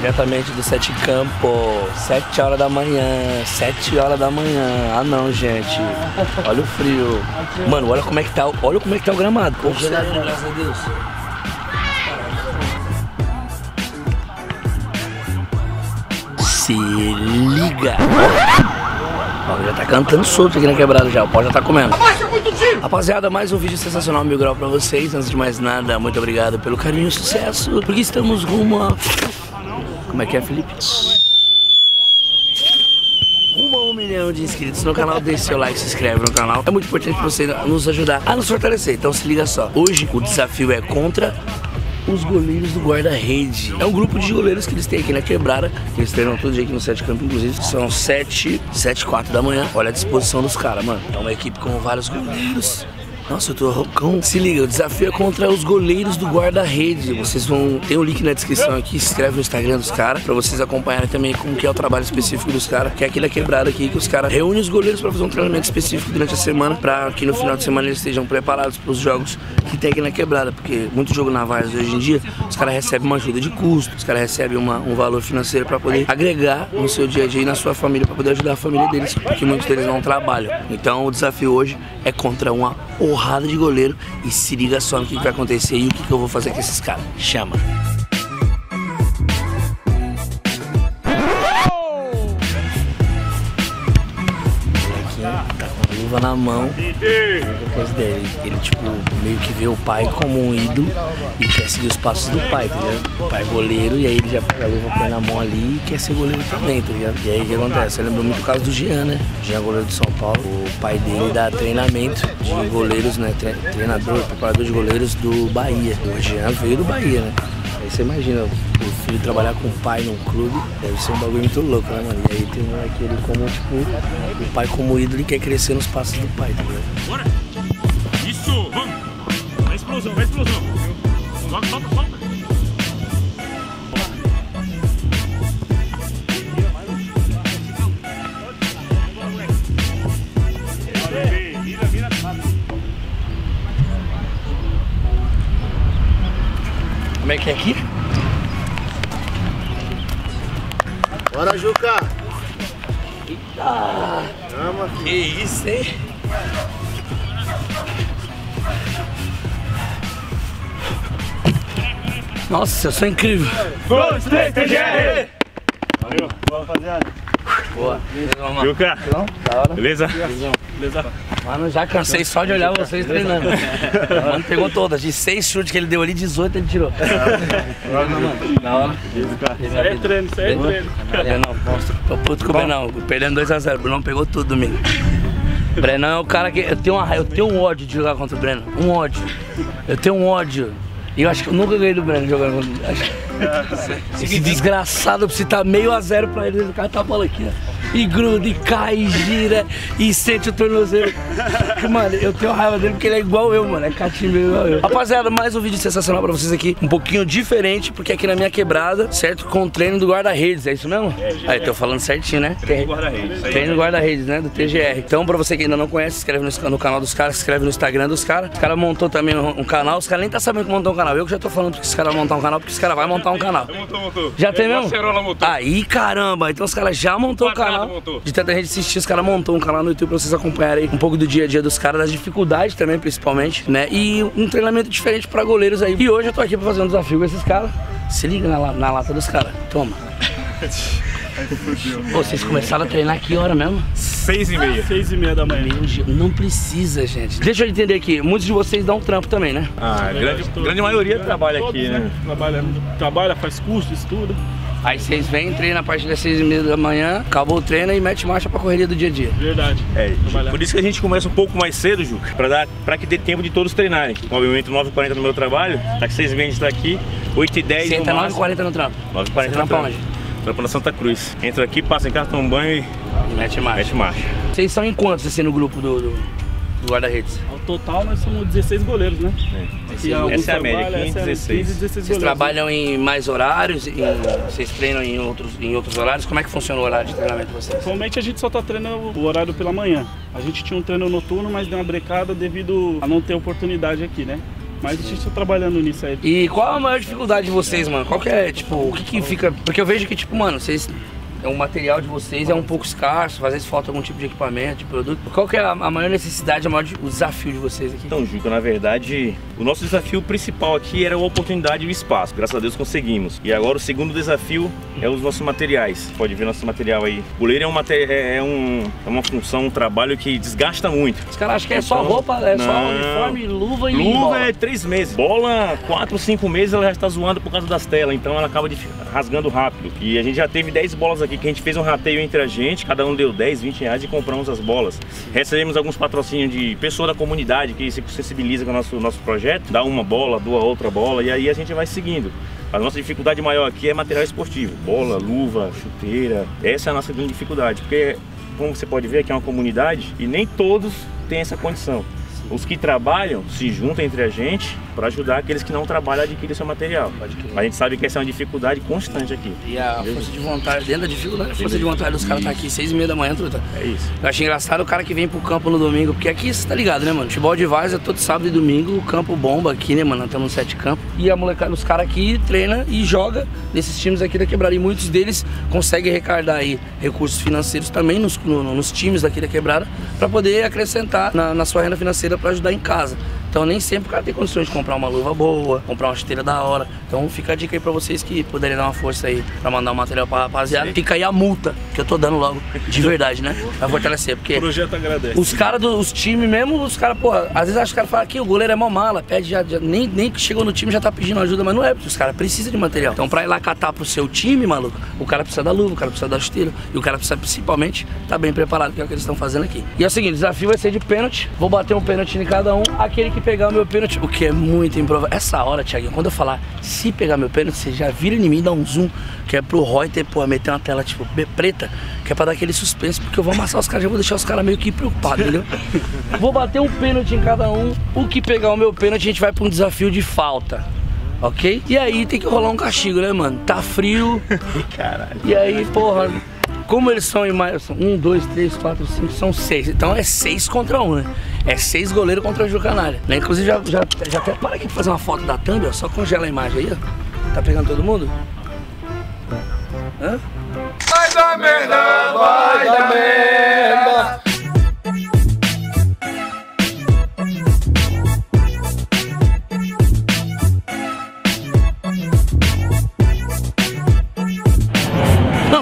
Diretamente do Sete Campo, 7 horas da manhã, 7 horas da manhã. Ah não, gente. Olha o frio. Mano, olha como é que tá, olha como é que tá o gramado. Congelado, graças a Deus. Se liga. Ó, já tá cantando solto aqui na quebrada já, o pau já tá comendo. Rapaziada, mais um vídeo sensacional Mil Grau pra vocês. Antes de mais nada, muito obrigado pelo carinho e sucesso. Porque estamos rumo a... Como é que é, Felipe? Um milhão de inscritos no canal. Deixe seu like, se inscreve no canal. É muito importante pra você nos ajudar a nos fortalecer. Então se liga só. Hoje o desafio é contra os goleiros do guarda-rede. É um grupo de goleiros que eles têm aqui na quebrada, que eles treinam todo dia aqui no Sete Campo, inclusive. São 7, 7 4 da manhã. Olha a disposição dos caras, mano. É uma equipe com vários goleiros. Nossa, eu tô roucão. Se liga, o desafio é contra os goleiros do guarda-rede. Vocês vão. Tem o um link na descrição aqui, se inscreve no Instagram dos caras, pra vocês acompanharem também como que é o trabalho específico dos caras, que é aqui na quebrada aqui, que os caras reúnem os goleiros pra fazer um treinamento específico durante a semana, pra que no final de semana eles estejam preparados pros jogos que tem aqui na quebrada. Porque muito jogo na hoje em dia, os caras recebem uma ajuda de custo, os caras recebem uma, um valor financeiro pra poder agregar no seu dia a dia e na sua família, pra poder ajudar a família deles, porque muitos deles não trabalham. Então o desafio hoje é contra uma porrada de goleiro e se liga só no que, que vai acontecer e o que, que eu vou fazer com esses caras. Chama! Na mão, coisa dele. Ele, tipo, meio que vê o pai como um ídolo e quer seguir os passos do pai, tá? O pai é goleiro e aí ele já pega a luva, põe na mão ali e quer ser goleiro também, tá ligado? E aí o que acontece? Eu lembro muito o caso do Jean, né? Jean é goleiro de São Paulo. O pai dele dá treinamento de goleiros, né? Treinador, preparador de goleiros do Bahia. O Jean veio do Bahia, né? Você imagina o filho trabalhar com o pai num clube, deve ser um bagulho muito louco, né, mano? E aí tem um moleque ele como, tipo, o pai como ídolo e quer crescer nos passos do pai, tá ligado? Bora! Isso! Vamos! Vai explosão, vai explosão! Solta, solta, solta! Como é que é aqui? Bora, Juca! Eita! Chama, Que isso, hein? Nossa, eu sou incrível. Dois, três, TGR! Valeu, boa rapaziada. Boa. Beleza, Juca, Da hora. beleza? Mano, já cansei só de olhar vocês treinando. O Mano, pegou todas. De seis chutes que ele deu ali, 18 ele tirou. Da hora. Isso aí é treino, isso aí é treino. Brenão, monstro. Tô puto com o Brenão. Perdendo 2x0. O Brenão pegou tudo domingo. Brenão é o cara que. Eu tenho, uma, eu tenho um ódio de jogar contra o Breno. Um ódio. Eu tenho um ódio. E eu acho que eu nunca ganhei do Breno jogando contra acho Esse desgraçado precisa estar meio a zero pra ele. O cara tá a bola aqui, ó. E gruda, e cai, e gira, e sente o tornozelo. Mano, eu tenho raiva dele porque ele é igual eu, mano. É catimbo igual eu. Rapaziada, mais um vídeo sensacional pra vocês aqui. Um pouquinho diferente, porque aqui na minha quebrada, certo? Com o treino do guarda-redes, é isso mesmo? Aí, tô falando certinho, né? Guarda-redes. Treino guarda-redes, né? Do TGR. Então, pra você que ainda não conhece, se inscreve no, no canal dos caras, se inscreve no Instagram dos caras. Os caras montou também um, um canal, os caras nem tá sabendo que montou um canal. Eu que já tô falando que os caras vão montar um canal, porque os caras vão montar um canal. Montou, montou. Já tem É, mesmo? Barcerola montou. Aí, caramba, então os caras já montou o canal. montou. De tanta gente assistir, os caras montou um canal no YouTube pra vocês acompanharem um pouco do dia a dia dos caras, das dificuldades também, principalmente, né? E um treinamento diferente pra goleiros aí. E hoje eu tô aqui pra fazer um desafio com esses caras. Se liga na, na lata dos caras. Toma. Pô, vocês começaram a treinar que hora mesmo? Seis e meia. Seis e meia da manhã. Não precisa, gente. Deixa eu entender aqui, muitos de vocês dão trampo também, né? Ah, grande, grande maioria trabalha Todos, aqui, né? Trabalha, trabalha, faz curso, estuda. Aí vocês vêm, treinam a partir das seis e meia da manhã, acabou o treino e mete marcha pra correria do dia a dia. Verdade. É, Trabalhar. por isso que a gente começa um pouco mais cedo, Juca, pra, dar, pra que dê tempo de todos treinarem. Obviamente 9h40 no meu trabalho, tá que vocês vêm, gente tá aqui, 8h10 Você entra máximo. 9h40 no trampo. 9h40 Você no trampa trampo. onde? Trampa na Santa Cruz. Entra aqui, passa em casa, toma um banho e E mete marcha. mete marcha. Vocês são em quantos assim no grupo do, do, do guarda-redes? Ao total nós somos 16 goleiros, né? Aqui alguns Essa é a média, trabalham, 15, essa é 16. 15, 16 Vocês goleiros. trabalham em mais horários? Em, vocês treinam em outros, em outros horários? Como é que funciona o horário de treinamento de vocês? Atualmente a gente só tá treinando o horário pela manhã. A gente tinha um treino noturno, mas deu uma brecada devido a não ter oportunidade aqui, né? Mas a gente tá trabalhando nisso aí. E qual a maior dificuldade de vocês, mano? Qual que é, tipo, o que que fica... Porque eu vejo que, tipo, mano, vocês... é, O material de vocês é um pouco escasso, às vezes falta algum tipo de equipamento, de produto. Qual que é a maior necessidade, a maior, de- o desafio de vocês aqui? Então, Juca, na verdade, o nosso desafio principal aqui era a oportunidade e o espaço. Graças a Deus conseguimos. E agora o segundo desafio é os nossos materiais. Pode ver nosso material aí. O é, um, é, é um- é uma função, um trabalho que desgasta muito. Os caras acham que é só Então, roupa, é só não. uniforme, luva e Luva bola. é três meses. Bola, quatro, cinco meses, ela já está zoando por causa das telas. Então ela acaba de- rasgando rápido. E a gente já teve 10 bolas aqui que a gente fez um rateio entre a gente. Cada um deu 10, 20 reais e compramos as bolas. Recebemos alguns patrocínios de pessoa da comunidade que se sensibiliza com o nosso, nosso projeto. Dá uma bola, doa outra bola. E aí a gente vai seguindo. A nossa dificuldade maior aqui é material esportivo. Bola, luva, chuteira. Essa é a nossa grande dificuldade. Porque, como você pode ver, aqui é uma comunidade e nem todos têm essa condição. Os que trabalham se juntam entre a gente para ajudar aqueles que não trabalham a adquirir seu material. A gente sabe que essa é uma dificuldade constante aqui. E a força de vontade, dentro da dificuldade, a força de vontade dos caras tá aqui seis e meia da manhã, truta. É isso. Eu acho engraçado o cara que vem pro campo no domingo, porque aqui você tá ligado, né, mano? Futebol de é todo sábado e domingo, o campo bomba aqui, né, mano? Nós estamos no sete campos. E a molecada, os caras aqui treina e joga nesses times aqui da quebrada. E muitos deles conseguem recardar aí recursos financeiros também nos, no- nos times daqui da quebrada para poder acrescentar na, na sua renda financeira para ajudar em casa. Então nem sempre o cara tem condições de comprar uma luva boa, comprar uma chuteira da hora. Então fica a dica aí pra vocês que puderem dar uma força aí pra mandar um material pra rapaziada. Fica aí a multa que eu tô dando logo, de verdade, né? Pra fortalecer, porque O projeto agradece. os caras dos times mesmo, os caras, pô, às vezes acho que os caras falam que o goleiro é mó mala, pede já, já- nem, nem que chegou no time já tá pedindo ajuda, mas não é, porque os caras precisam de material. Então pra ir lá catar pro seu time, maluco, o cara precisa da luva, o cara precisa da chuteira, e o cara precisa principalmente estar bem preparado, que é o que eles estão fazendo aqui. E é o seguinte, o desafio vai ser de pênalti, vou bater um pênalti em cada um, aquele que pegar o meu pênalti, o que é muito improvável. Essa hora, Thiaguinho, quando eu falar, se pegar meu pênalti, você já vira em mim e dá um zoom, que é pro Reuter, pô, meter uma tela, tipo, preta, que é pra dar aquele suspense, porque eu vou amassar os caras, já vou deixar os caras meio que preocupados, entendeu? vou bater um pênalti em cada um, o que pegar o meu pênalti, a gente vai pra um desafio de falta. Ok? E aí tem que rolar um castigo, né, mano? Tá frio. Caralho. E aí, porra, como eles são em mais. Um, dois, três, quatro, cinco, são seis. Então é seis contra um, né? É seis goleiros contra o Jucanalha. Né? Inclusive, já, já, já até para aqui pra fazer uma foto da thumb, ó. Só congela a imagem aí, ó. Tá pegando todo mundo? Hã? Não,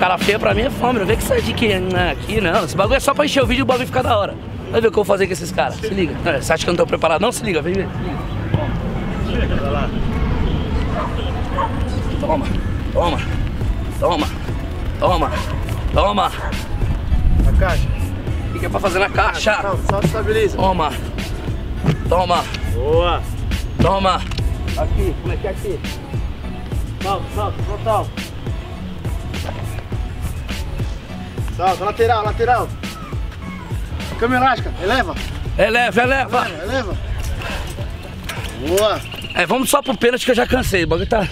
cara feia pra mim é fome, não vê que sai de que né, aqui não. Esse bagulho é só pra encher o vídeo e o bagulho ficar da hora. Vai ver o que eu vou fazer com esses caras. Se liga. É, Você acha que eu não tô preparado? Não, se liga, vem ver. Toma, toma, toma, toma, toma. A caixa. O que é pra fazer na caixa? Não, só estabiliza. Toma, toma, Boa. toma. Aqui, como é que é aqui? Salto, salto, frontal. Salto, lateral, lateral. Câmera elástica, eleva, Eleva, eleva. eleva. Boa. É, vamos só pro pênalti que eu já cansei. O bagulho tá.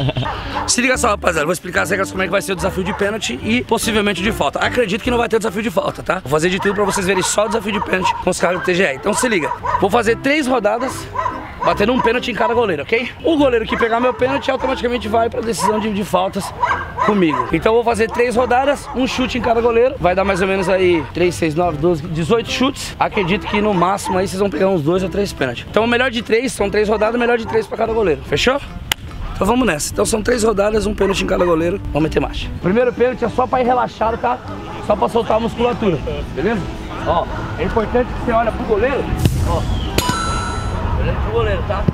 Se liga só, rapaziada. Vou explicar as regras como é que vai ser o desafio de pênalti e possivelmente de falta. Acredito que não vai ter desafio de falta, tá? Vou fazer de tudo pra vocês verem só o desafio de pênalti com os caras do TGE. Então se liga. Vou fazer três rodadas, batendo um pênalti em cada goleiro, ok? O goleiro que pegar meu pênalti automaticamente vai pra decisão de, de faltas comigo. Então eu vou fazer três rodadas, um chute em cada goleiro. Vai dar mais ou menos aí 3, 6, 9, 12, 18 chutes. Acredito que no máximo aí vocês vão pegar uns dois ou três pênaltis. Então o melhor de três, são três rodadas, o melhor de três pra cada goleiro. Fechou? Então vamos nessa. Então são três rodadas, um pênalti em cada goleiro. Vamos meter marcha. Primeiro pênalti é só pra ir relaxado, tá? Só pra soltar a musculatura. Beleza? Ó, é importante que você olha pro goleiro. Ó. Olhando pro goleiro, tá?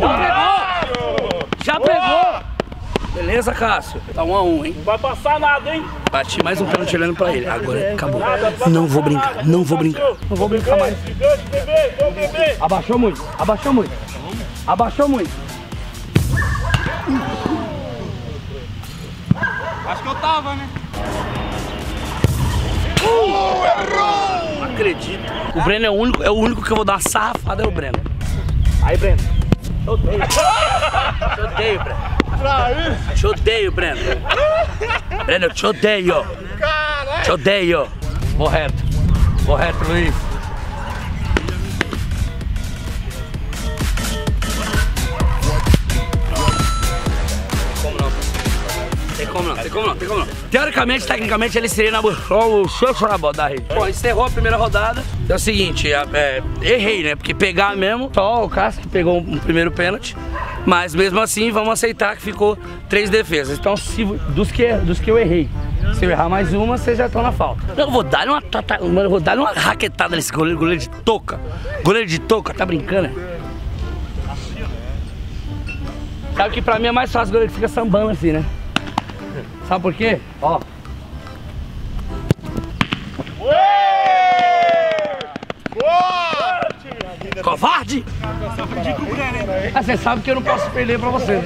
Já pegou! Já pegou! Beleza, Cássio? Tá um a um, hein? Não vai passar nada, hein? Bati mais um pênalti olhando pra ele. Agora acabou. Não vou brincar, não vou brincar. Não vou brincar mais. Abaixou muito, abaixou muito. Abaixou muito. Acho que eu tava, né? Não acredito. O Breno é o único, é o único que eu vou dar uma sarrafada, é o Breno. Aí, Breno. Te odeio. Te odeio, Breno. Te odeio, Breno. Breno, eu te odeio. Te odeio. Vou reto. Vou reto, Luiz. Como não, tem como não, tem como não. Teoricamente, tecnicamente, ele seria na o xoxo na bola da rede. Bom, encerrou a primeira rodada. É o seguinte, é, é, errei, né? Porque pegar mesmo, só o Cássio que pegou um primeiro pênalti. Mas mesmo assim, vamos aceitar que ficou três defesas. Então, se, dos, que, dos que eu errei, se eu errar mais uma, vocês já estão na falta. Eu vou dar uma, tata, eu vou dar uma raquetada nesse goleiro, goleiro de touca. Goleiro de touca, tá brincando, né? Sabe que pra mim é mais fácil o goleiro que fica sambando assim, né? Sabe por quê? Ó. Covarde! Ah, você sabe que eu não posso perder pra você.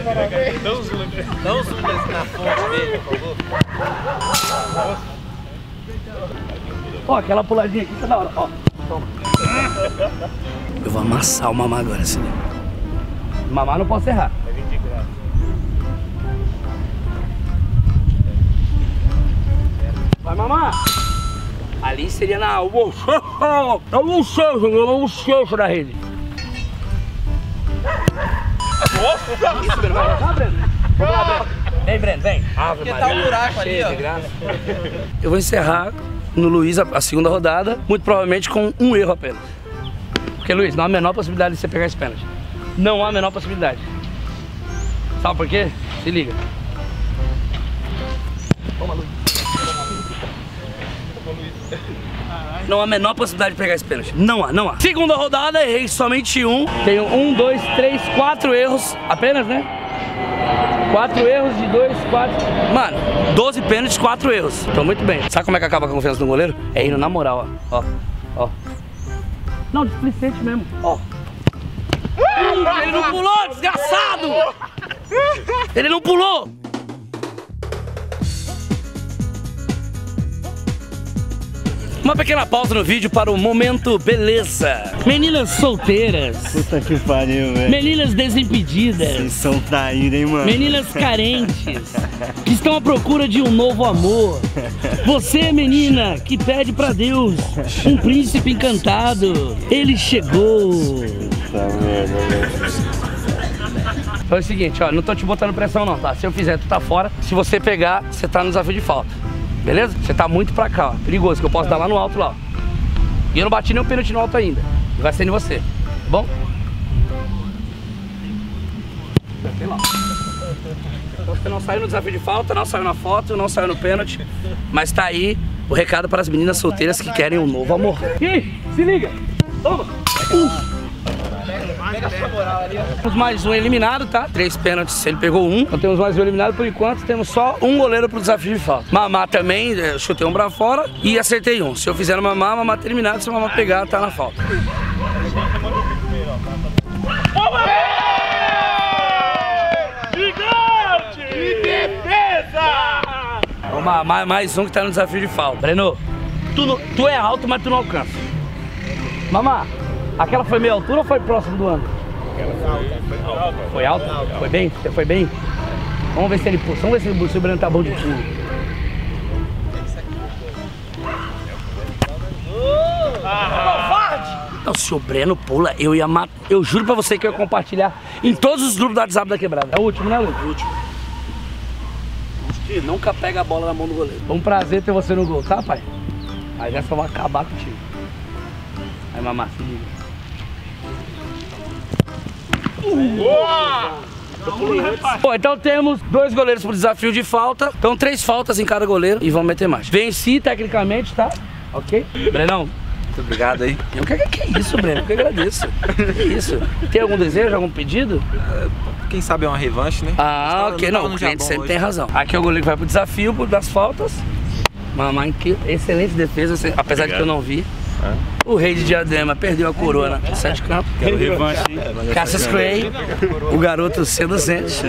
Dá um zoom na fonte dele, por favor. Ó, aquela puladinha aqui tá da hora, ó. Toma. Eu vou amassar o mamá agora, assim. Mamá não posso errar. Vai, mamá! Ali seria na o bochecho, é o bochecho, é o bochecho da rede. Nossa! Isso, Breno, vai cá, Breno. Vamos lá, Breno. Vem, Breno, vem. Ave Porque tá um buraco ali, cheio ó. de graça. Eu vou encerrar no Luiz a, a segunda rodada, muito provavelmente com um erro apenas. Porque, Luiz, não há a menor possibilidade de você pegar esse pênalti. Não há a menor possibilidade. Sabe por quê? Se liga. Toma, Luiz. Não há a menor possibilidade de pegar esse pênalti. Não há, não há. Segunda rodada, errei somente um. Tenho um, dois, três, quatro erros. Apenas, né? Quatro erros de dois, quatro. Mano, 12 pênaltis, quatro erros. Tô muito bem. Sabe como é que acaba com a confiança do goleiro? É indo na moral, ó. Ó, ó. Não, displicente mesmo. Ó. Ele não pulou, desgraçado! Ele não pulou! Uma pequena pausa no vídeo para o momento beleza. Meninas solteiras, Puta que pariu, velho. meninas desimpedidas, Vocês são traídos, hein, mano? Meninas carentes que estão à procura de um novo amor. Você, menina, que pede pra Deus um príncipe encantado. Ele chegou. Puta merda, é o seguinte, ó, não tô te botando pressão não, tá? Se eu fizer, tu tá fora. Se você pegar, você tá no desafio de falta. Beleza? Você tá muito pra cá, ó. Perigoso, que eu posso dar lá no alto lá, ó. E eu não bati nenhum pênalti no alto ainda. Vai ser em você. Tá bom? Sei lá. Então você não saiu no desafio de falta, não saiu na foto, não saiu no pênalti. Mas tá aí o recado para as meninas solteiras que querem um novo amor. Ih, se liga! Toma! Temos mais um eliminado, tá? Três pênaltis, ele pegou um. Então temos mais um eliminado por enquanto. Temos só um goleiro pro desafio de falta. Mamá também, eh, chutei um pra fora e acertei um. Se eu fizer mamá, mamá tá eliminado. Se o mamá pegar, tá na falta. O mamá, mais um que tá no desafio de falta. Breno, tu, tu é alto, mas tu não alcança. Mamá, aquela foi meia altura ou foi próximo do ângulo? Foi alta? Foi bem? Você foi bem? Vamos ver se ele pula. Vamos ver se, ele- se o Breno tá bom de pulo. Não, se o Breno pula, eu ia matar. Eu juro pra você que eu ia compartilhar em todos os grupos do WhatsApp da quebrada. É o último, né, Lu? O último. Que nunca pega a bola na mão do goleiro. Foi um prazer ter você no gol, tá, pai? Aí já só vai acabar contigo. Aí, liga. Bom, então temos dois goleiros pro desafio de falta. Então três faltas em cada goleiro e vamos meter mais. Venci tecnicamente, tá? Ok? Brenão, muito obrigado aí. Eu que, que é isso, Breno? Eu que agradeço. Que isso? Tem algum desejo, algum pedido? Quem sabe é uma revanche, né? Ah, ok, não, o cliente sempre hoje. tem razão. Aqui é o goleiro que vai pro desafio das faltas. Mamãe, que excelente defesa, apesar de que eu não vi. O rei de Diadema perdeu a coroa na sete campos. Quero revanche, hein? Cassius Clay, o garoto seduzente.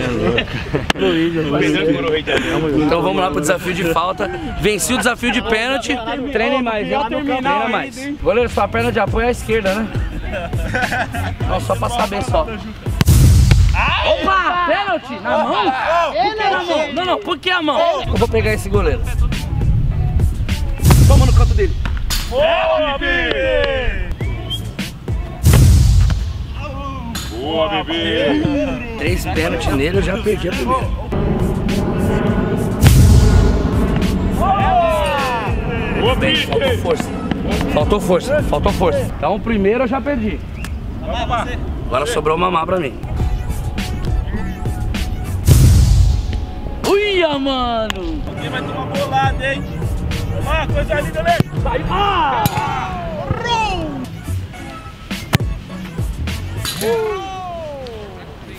Então vamos lá pro desafio de falta. Venci o desafio de pênalti. Treinem mais, hein? Treina mais. Goleiro, sua perna de apoio é à esquerda, né? Não, só pra saber só. Opa! Pênalti! Na mão? Por que na mão? Não, não, por que a mão? Eu vou pegar esse goleiro. Toma no canto dele. Boa, bebê! Boa, bebê! Três pênaltis nele, eu já perdi a primeira. Boa, bebê! Faltou força. Faltou força, faltou força. Então o primeiro eu já perdi. Agora sobrou mamar pra mim. Uia, mano! Alguém vai tomar bolada, hein? Ah, coisa linda, né? Sai! Ah!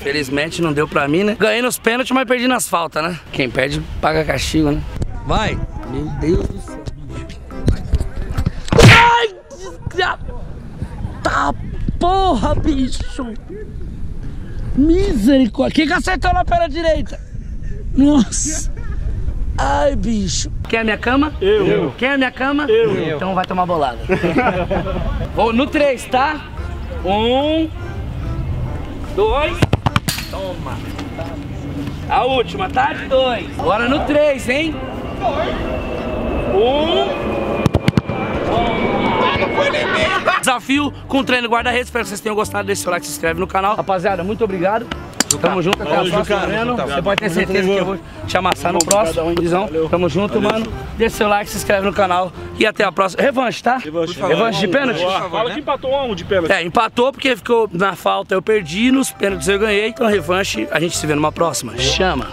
Felizmente não deu pra mim, né? Ganhei nos pênaltis, mas perdi nas faltas, né? Quem perde paga castigo, né? Vai! Meu Deus do céu, bicho. Ai! desgra- Tá porra, bicho! Misericórdia! Quem que acertou na perna direita? Nossa! Ai, bicho! Quem é a minha cama? Eu. Quem é a minha cama? Eu. Então vai tomar bolada. Vou no 3, tá? Um, dois, toma. A última, tá? De dois. Agora no 3, hein? Um. Desafio com treino guarda-redes. Espero que vocês tenham gostado desse like, se inscreve no canal. Rapaziada, muito obrigado. Tamo junto, até a Valeu, próxima, Juca. Breno. Juca. Você pode ter certeza que eu vou te amassar no próximo. Visão. Tamo junto, mano. Deixa seu like, se inscreve no canal e até a próxima. Revanche, tá? Revanche de pênalti? Fala que empatou um de pênalti. É, empatou porque ficou na falta, eu perdi, nos pênaltis eu ganhei. Então, revanche, a gente se vê numa próxima. Chama!